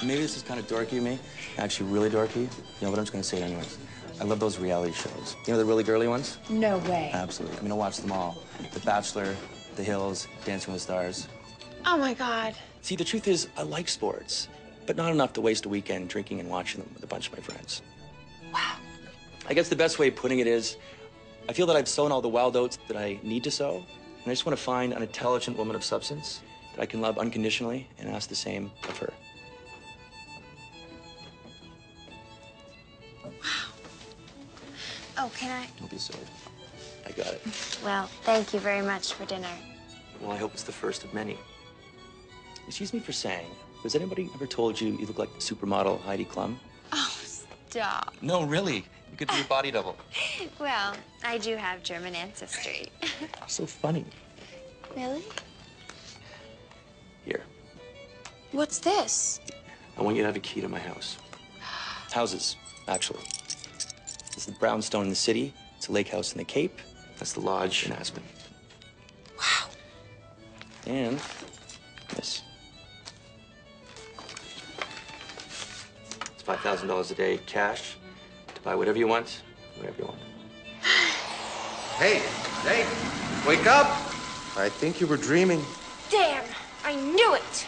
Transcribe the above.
kind of dorky of me, actually really dorky. You know, but I'm just gonna say it anyways. I love those reality shows. You know the really girly ones? No way. Absolutely. I mean, I watch them all. The Bachelor, The Hills, Dancing with the Stars. Oh my God. See, the truth is, I like sports, but not enough to waste a weekend drinking and watching them with a bunch of my friends. Wow. I guess the best way of putting it is, I feel that I've sown all the wild oats that I need to sow, and I just want to find an intelligent woman of substance that I can love unconditionally and ask the same of her. Oh, can I? Don't be silly. I got it. Well, thank you very much for dinner. Well, I hope it's the first of many. Excuse me for saying, has anybody ever told you you look like the supermodel Heidi Klum? Oh, stop. No, really. You could be a body double. Well, I do have German ancestry. So funny. really? Here, What's this? I want you to have a key to my house. Houses, actually. This is the brownstone in the city. It's a lake house in the Cape. That's the lodge in Aspen. Wow. And this. It's five thousand dollars a day cash to buy whatever you want, whatever you want. Hey, hey, wake up! I think you were dreaming. Damn, I knew it.